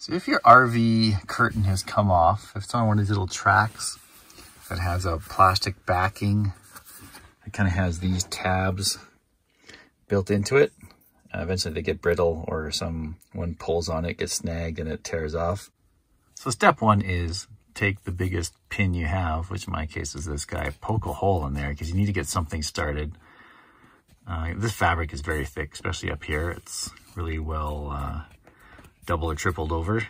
So if your RV curtain has come off, if it's on one of these little tracks that has a plastic backing, it kind of has these tabs built into it. Uh, eventually they get brittle or someone pulls on it, gets snagged and it tears off. So step one is take the biggest pin you have, which in my case is this guy, poke a hole in there because you need to get something started. Uh, this fabric is very thick, especially up here. It's really well uh, double or tripled over.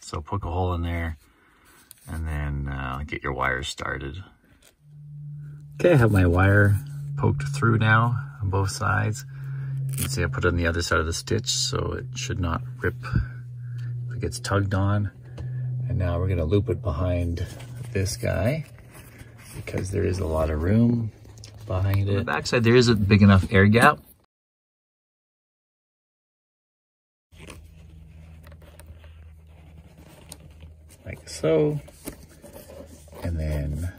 So poke a hole in there and then uh, get your wires started. Okay, I have my wire poked through now on both sides. You can see I put it on the other side of the stitch so it should not rip if it gets tugged on. And now we're gonna loop it behind this guy because there is a lot of room behind it. On the backside there is a big enough air gap like so. And then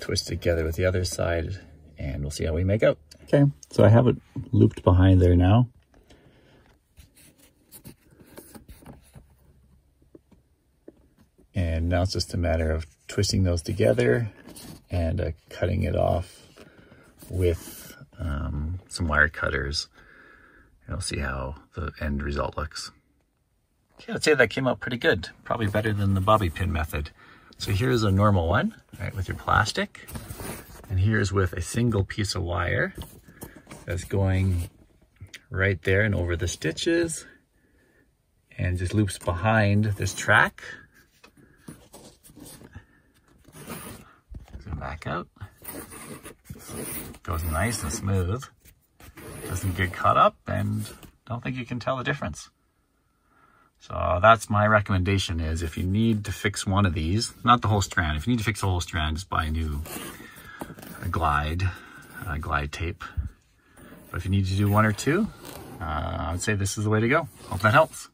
twist together with the other side and we'll see how we make out. Okay, so I have it looped behind there now. And now it's just a matter of twisting those together and uh, cutting it off with um, some wire cutters. And we'll see how the end result looks. Okay, I'd say that came out pretty good. Probably better than the bobby pin method. So here's a normal one, right, with your plastic. And here's with a single piece of wire that's going right there and over the stitches and just loops behind this track. Back out. Goes nice and smooth. Doesn't get cut up and don't think you can tell the difference. So that's my recommendation is if you need to fix one of these, not the whole strand, if you need to fix the whole strand, just buy a new glide, glide tape. But if you need to do one or two, uh, I would say this is the way to go. Hope that helps.